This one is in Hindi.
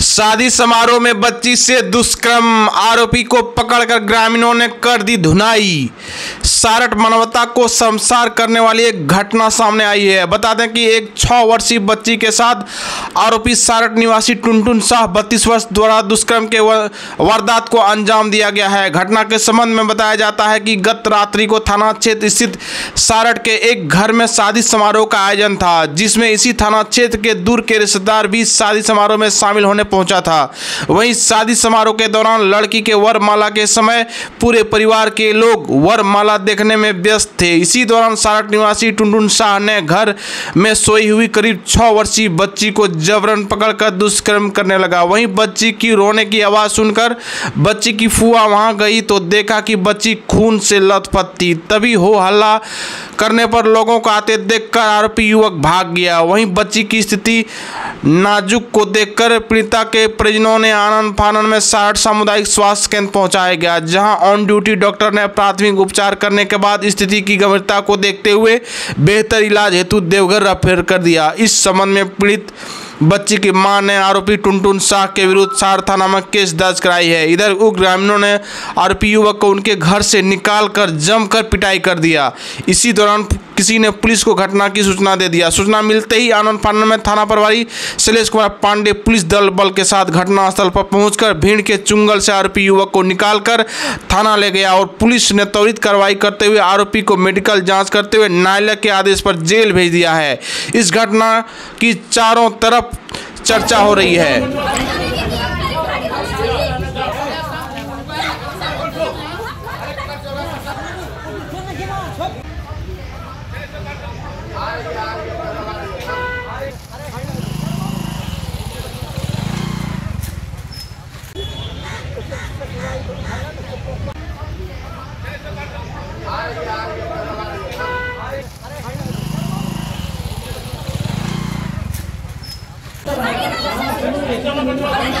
शादी समारोह में बच्ची से दुष्कर्म आरोपी को पकड़कर ग्रामीणों ने कर दी धुनाई। सारठ मानवता को संसार करने वाली एक घटना सामने आई है। बता दें कि एक छः वर्षीय बच्ची के साथ आरोपी सारठ निवासी टुनटुन शाह बत्तीस वर्ष द्वारा दुष्कर्म के वारदात को अंजाम दिया गया है। घटना के संबंध में बताया जाता है कि गत रात्रि को थाना क्षेत्र स्थित सारठ के एक घर में शादी समारोह का आयोजन था, जिसमें इसी थाना क्षेत्र के दूर के रिश्तेदार भी शादी समारोह में शामिल होने पहुँचा था। वहीं शादी समारोह के दौरान लड़की के वरमाला के समय पूरे परिवार के लोग वरमाला देखने में व्यस्त थे। इसी दौरान सारठ निवासी टुनटुन शाह ने घर में सोई हुई करीब छः वर्षीय बच्ची को जबरन पकड़कर दुष्कर्म करने लगा। वहीं बच्ची की रोने की आवाज़ सुनकर बच्ची की फुआ वहाँ गई तो देखा कि बच्ची खून से लथपथ। थी तभी हो हल्ला करने पर लोगों को आते देखकर आरोपी युवक भाग गया। वहीं बच्ची की स्थिति नाजुक को देखकर पीड़िता के परिजनों ने आनंद फानन में साठ सामुदायिक स्वास्थ्य केंद्र पहुँचाया गया, जहाँ ऑन ड्यूटी डॉक्टर ने प्राथमिक उपचार करने के बाद स्थिति की गंभीरता को देखते हुए बेहतर इलाज हेतु देवघर रेफर कर दिया। इस संबंध में पीड़ित बच्ची की माँ ने आरोपी टुनटुन शाह के विरुद्ध सार थाना में केस दर्ज कराई है। इधर उग्र ग्रामीणों ने आरोपी युवक को उनके घर से निकाल कर जमकर पिटाई कर दिया। इसी दौरान किसी ने पुलिस को घटना की सूचना दे दिया। सूचना मिलते ही आनंद फानन में थाना प्रभारी शैलेश कुमार पांडे पुलिस दल बल के साथ घटनास्थल पर पहुंचकर भीड़ के चुंगल से आरोपी युवक को निकालकर थाना ले गया और पुलिस ने त्वरित कार्रवाई करते हुए आरोपी को मेडिकल जाँच करते हुए न्यायालय के आदेश पर जेल भेज दिया है। इस घटना की चारों तरफ़ चर्चा हो रही है। Come on, come on.